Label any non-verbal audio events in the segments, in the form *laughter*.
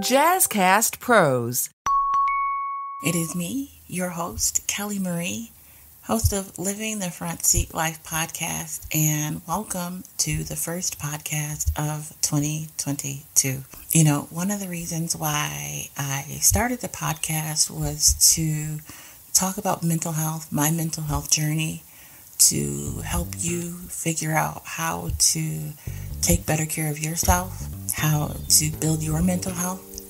Jazzcast Pros. It is me, your host, Kelly Marie, host of Living the Front Seat Life podcast, and welcome to the first podcast of 2022. You know, one of the reasons why I started the podcast was to talk about mental health, my mental health journey, to help you figure out how to take better care of yourself how to build your mental health,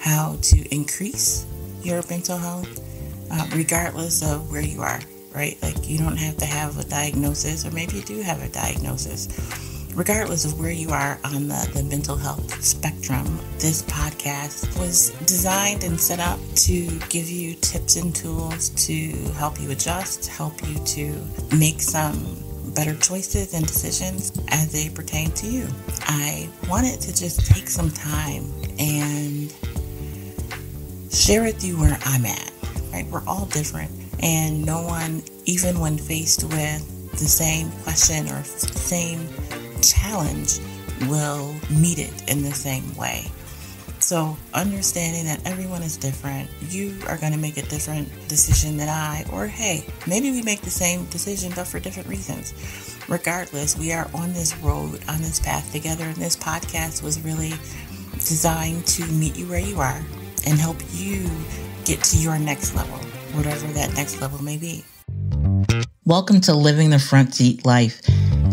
how to increase your mental health, uh, regardless of where you are, right? Like you don't have to have a diagnosis, or maybe you do have a diagnosis. Regardless of where you are on the, the mental health spectrum, this podcast was designed and set up to give you tips and tools to help you adjust, help you to make some better choices and decisions as they pertain to you. I wanted to just take some time and share with you where I'm at. Right? We're all different, and no one, even when faced with the same question or same challenge, will meet it in the same way. So, understanding that everyone is different, you are going to make a different decision than I, or hey, maybe we make the same decision but for different reasons. Regardless, we are on this road, on this path together, and this podcast was really designed to meet you where you are and help you get to your next level, whatever that next level may be. Welcome to Living the Front Seat Life.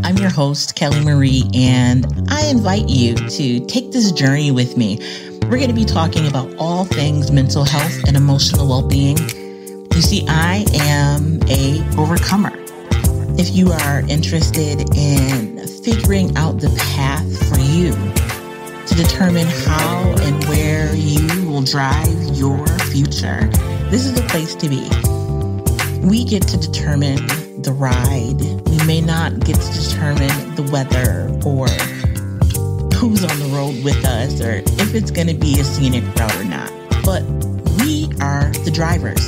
I'm your host, Kelly Marie, and I invite you to take this journey with me we're going to be talking about all things mental health and emotional well-being. You see, I am a overcomer. If you are interested in figuring out the path for you to determine how and where you will drive your future, this is the place to be. We get to determine the ride. We may not get to determine the weather or who's on the road with us or if it's going to be a scenic route or not. But we are the drivers.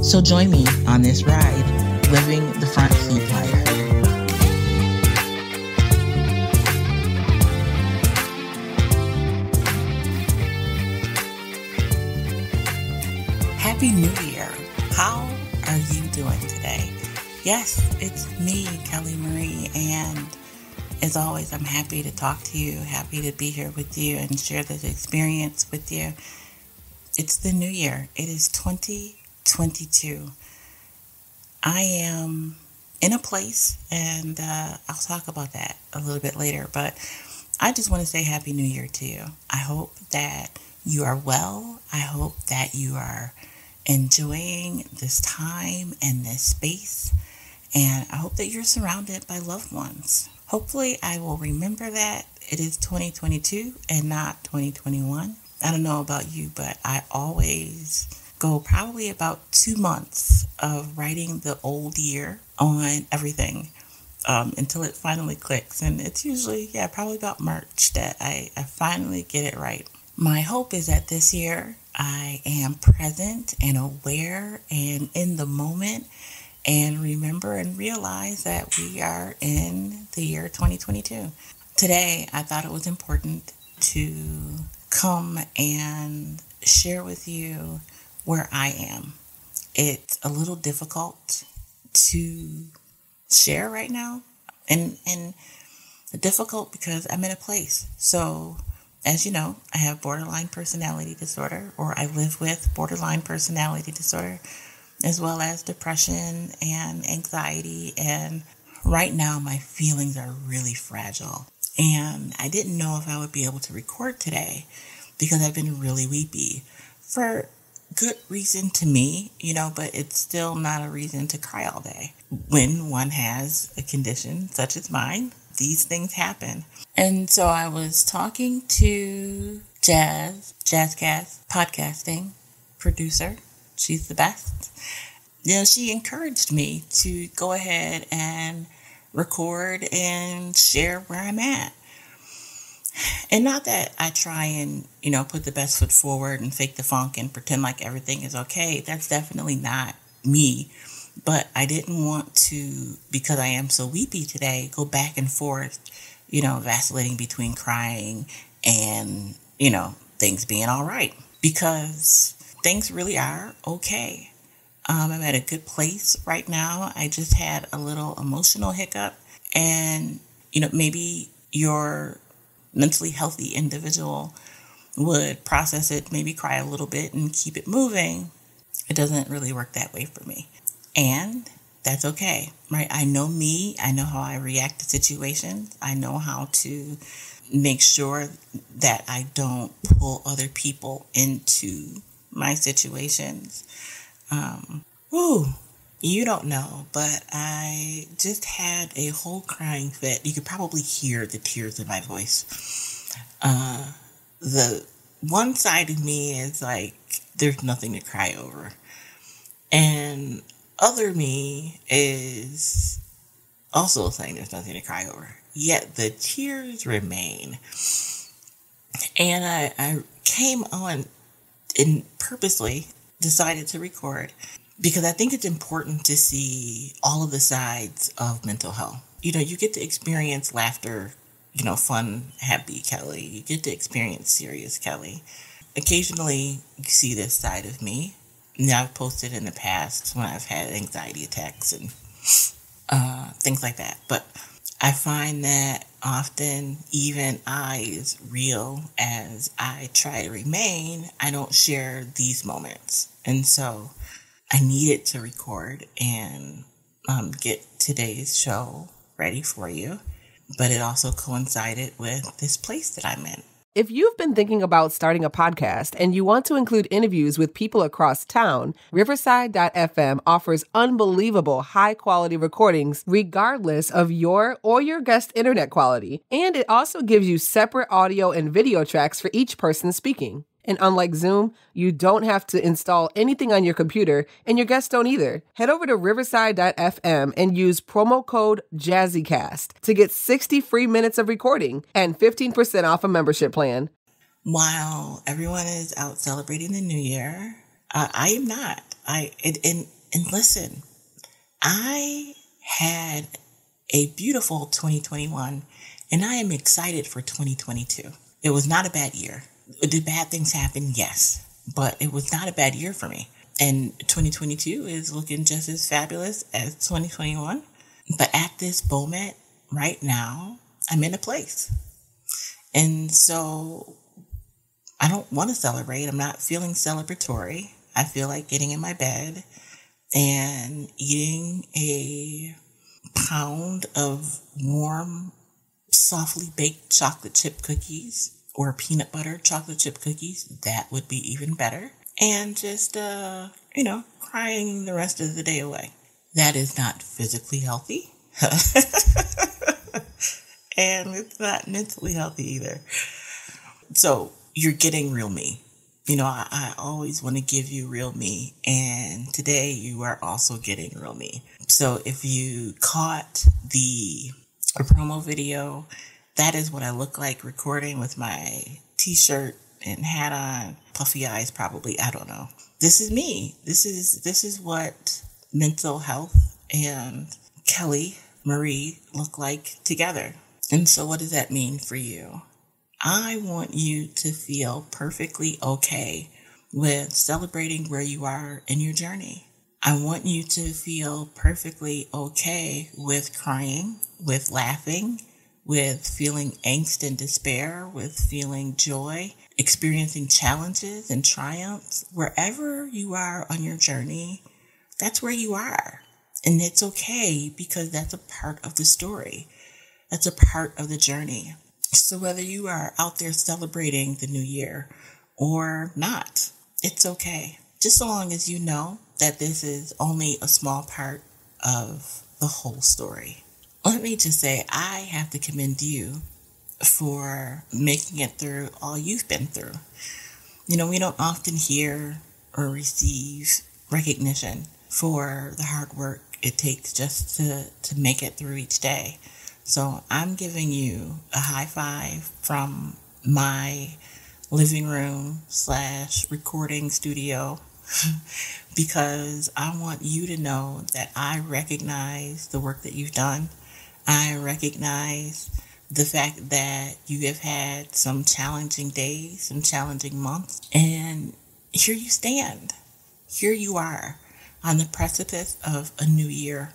So join me on this ride, living the front seat life. Happy New Year. How are you doing today? Yes, it's me, Kelly Marie, and as always, I'm happy to talk to you, happy to be here with you and share this experience with you. It's the new year, it is 2022. I am in a place, and uh, I'll talk about that a little bit later, but I just want to say Happy New Year to you. I hope that you are well. I hope that you are enjoying this time and this space. And I hope that you're surrounded by loved ones. Hopefully, I will remember that it is 2022 and not 2021. I don't know about you, but I always go probably about two months of writing the old year on everything um, until it finally clicks. And it's usually, yeah, probably about March that I, I finally get it right. My hope is that this year I am present and aware and in the moment and remember and realize that we are in the year 2022. Today, I thought it was important to come and share with you where I am. It's a little difficult to share right now and and difficult because I'm in a place. So, as you know, I have borderline personality disorder or I live with borderline personality disorder as well as depression and anxiety. And right now, my feelings are really fragile. And I didn't know if I would be able to record today because I've been really weepy for good reason to me, you know, but it's still not a reason to cry all day. When one has a condition such as mine, these things happen. And so I was talking to Jazz, Jazzcast podcasting producer. She's the best you know, she encouraged me to go ahead and record and share where I'm at. And not that I try and, you know, put the best foot forward and fake the funk and pretend like everything is okay. That's definitely not me. But I didn't want to, because I am so weepy today, go back and forth, you know, vacillating between crying and, you know, things being all right because things really are okay. Um, I'm at a good place right now. I just had a little emotional hiccup, and you know, maybe your mentally healthy individual would process it, maybe cry a little bit and keep it moving. It doesn't really work that way for me. And that's okay, right? I know me, I know how I react to situations, I know how to make sure that I don't pull other people into my situations. Um, whew, you don't know, but I just had a whole crying fit. You could probably hear the tears in my voice. Uh, the one side of me is like, there's nothing to cry over. And other me is also saying there's nothing to cry over. Yet the tears remain. And I, I came on and purposely decided to record because I think it's important to see all of the sides of mental health. You know, you get to experience laughter, you know, fun, happy Kelly. You get to experience serious Kelly. Occasionally, you see this side of me. Now, I've posted in the past when I've had anxiety attacks and uh, things like that. But I find that often, even I, as real as I try to remain, I don't share these moments. And so I needed to record and um, get today's show ready for you. But it also coincided with this place that I'm in. If you've been thinking about starting a podcast and you want to include interviews with people across town, Riverside.fm offers unbelievable high quality recordings regardless of your or your guest internet quality. And it also gives you separate audio and video tracks for each person speaking. And unlike Zoom, you don't have to install anything on your computer, and your guests don't either. Head over to riverside.fm and use promo code JazzyCast to get 60 free minutes of recording and 15% off a membership plan. While everyone is out celebrating the new year, uh, I am not. I and, and and listen, I had a beautiful 2021 and I am excited for 2022. It was not a bad year. Did bad things happen? Yes. But it was not a bad year for me. And 2022 is looking just as fabulous as 2021. But at this moment, right now, I'm in a place. And so I don't want to celebrate. I'm not feeling celebratory. I feel like getting in my bed and eating a pound of warm, softly baked chocolate chip cookies or peanut butter chocolate chip cookies, that would be even better. And just, uh, you know, crying the rest of the day away. That is not physically healthy. *laughs* and it's not mentally healthy either. So you're getting real me. You know, I, I always want to give you real me. And today you are also getting real me. So if you caught the promo video, that is what I look like recording with my t shirt and hat on, puffy eyes probably, I don't know. This is me. This is this is what mental health and Kelly Marie look like together. And so what does that mean for you? I want you to feel perfectly okay with celebrating where you are in your journey. I want you to feel perfectly okay with crying, with laughing, with feeling angst and despair, with feeling joy, experiencing challenges and triumphs, wherever you are on your journey, that's where you are. And it's okay because that's a part of the story. That's a part of the journey. So whether you are out there celebrating the new year or not, it's okay. Just so long as you know that this is only a small part of the whole story let me just say, I have to commend you for making it through all you've been through. You know, we don't often hear or receive recognition for the hard work it takes just to, to make it through each day. So I'm giving you a high five from my living room slash recording studio *laughs* because I want you to know that I recognize the work that you've done. I recognize the fact that you have had some challenging days, some challenging months, and here you stand. Here you are on the precipice of a new year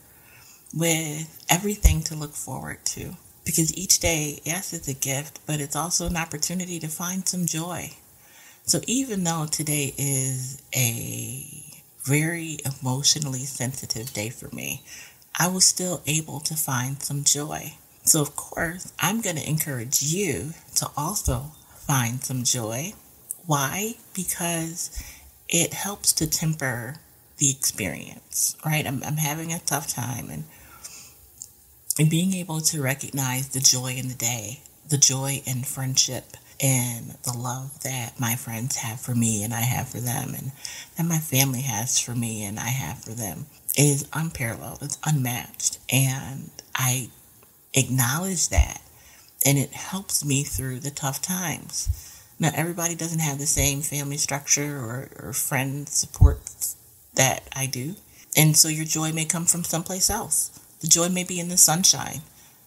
with everything to look forward to. Because each day, yes, it's a gift, but it's also an opportunity to find some joy. So even though today is a very emotionally sensitive day for me, I was still able to find some joy. So, of course, I'm going to encourage you to also find some joy. Why? Because it helps to temper the experience, right? I'm, I'm having a tough time and and being able to recognize the joy in the day, the joy in friendship, and the love that my friends have for me and I have for them, and that my family has for me and I have for them is unparalleled. It's unmatched. And I acknowledge that. And it helps me through the tough times. Now, everybody doesn't have the same family structure or, or friend support that I do. And so your joy may come from someplace else. The joy may be in the sunshine.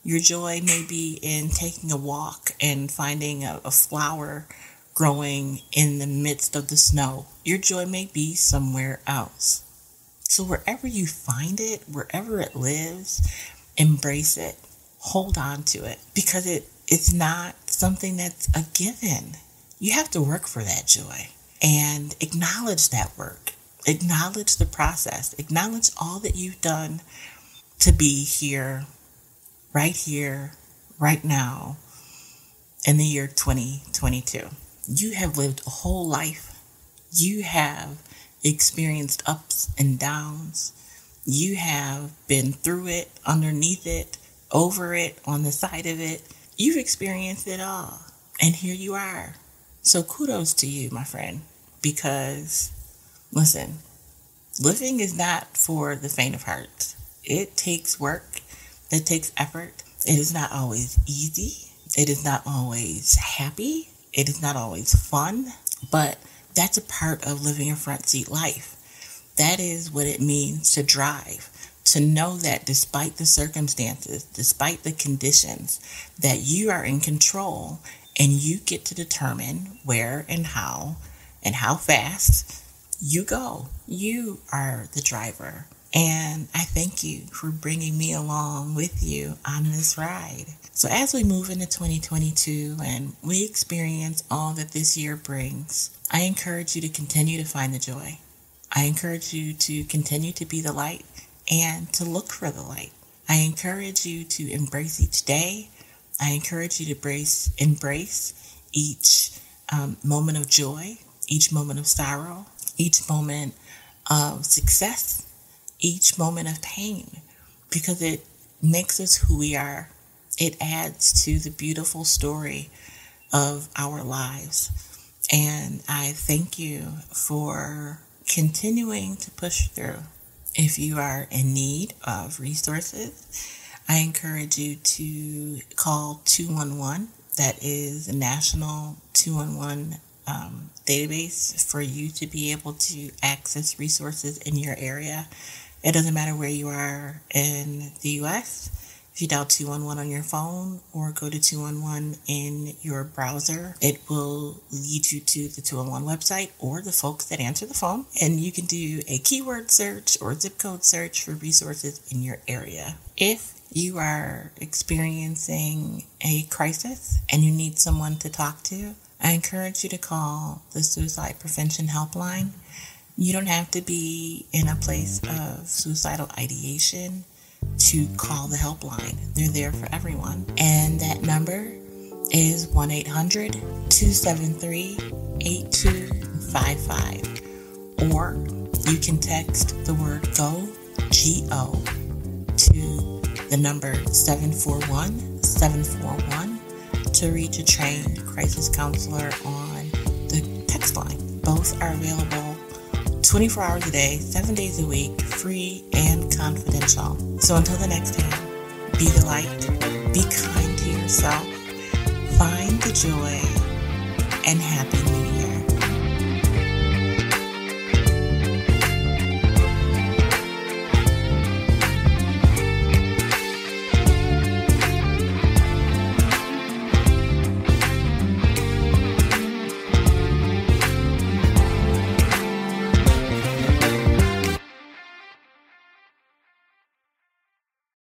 Your joy may be in taking a walk and finding a, a flower growing in the midst of the snow. Your joy may be somewhere else. So, wherever you find it, wherever it lives, embrace it, hold on to it because it, it's not something that's a given. You have to work for that joy and acknowledge that work, acknowledge the process, acknowledge all that you've done to be here, right here, right now, in the year 2022. You have lived a whole life. You have experienced ups and downs. You have been through it, underneath it, over it, on the side of it. You've experienced it all. And here you are. So kudos to you, my friend, because listen, living is not for the faint of heart it takes work, it takes effort. It is not always easy, it is not always happy, it is not always fun, but that's a part of living a front seat life. That is what it means to drive. To know that despite the circumstances, despite the conditions, that you are in control and you get to determine where and how and how fast you go. You are the driver. And I thank you for bringing me along with you on this ride. So, as we move into 2022 and we experience all that this year brings, I encourage you to continue to find the joy. I encourage you to continue to be the light and to look for the light. I encourage you to embrace each day. I encourage you to embrace, embrace each um, moment of joy, each moment of sorrow, each moment of success each moment of pain because it makes us who we are. It adds to the beautiful story of our lives. And I thank you for continuing to push through. If you are in need of resources, I encourage you to call 211. That is a national 211 um, database for you to be able to access resources in your area. It doesn't matter where you are in the US. If you dial 211 on your phone or go to 211 in your browser, it will lead you to the 211 website or the folks that answer the phone. And you can do a keyword search or zip code search for resources in your area. If you are experiencing a crisis and you need someone to talk to, I encourage you to call the Suicide Prevention Helpline you don't have to be in a place of suicidal ideation to call the helpline. They're there for everyone. And that number is 1 800 273 8255. Or you can text the word GO, G O, to the number 741 741 to reach a trained crisis counselor on the text line. Both are available 24 hours a day, 7 days a week, free and confidential. So until the next time, be the light, be kind to yourself, find the joy, and happiness.